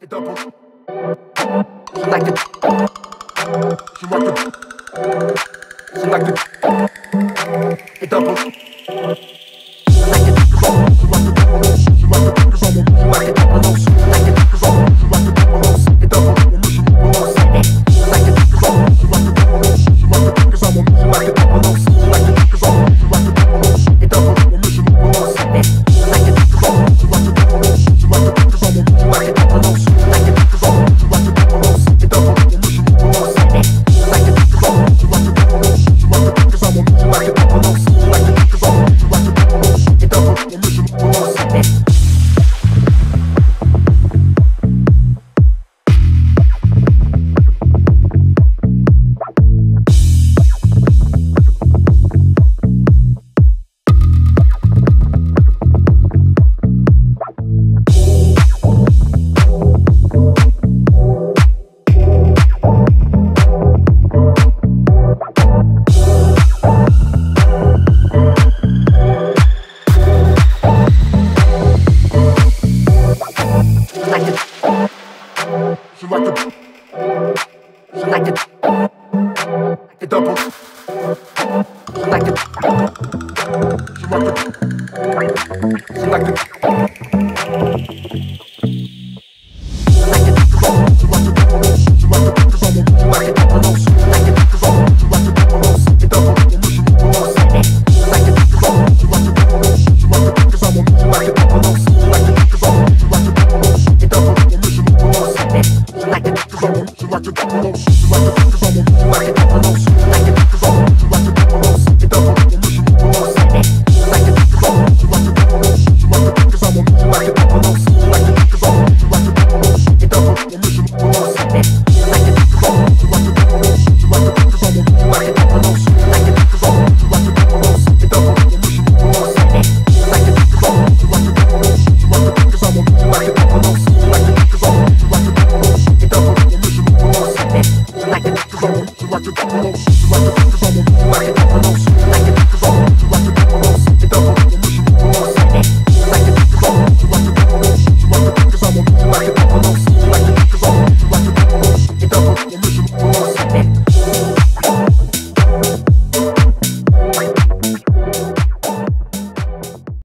the double. She like the. She like the. She like the. The double. She like the. She like the. Like the double. She like the. She like the. She like the. She like the. like a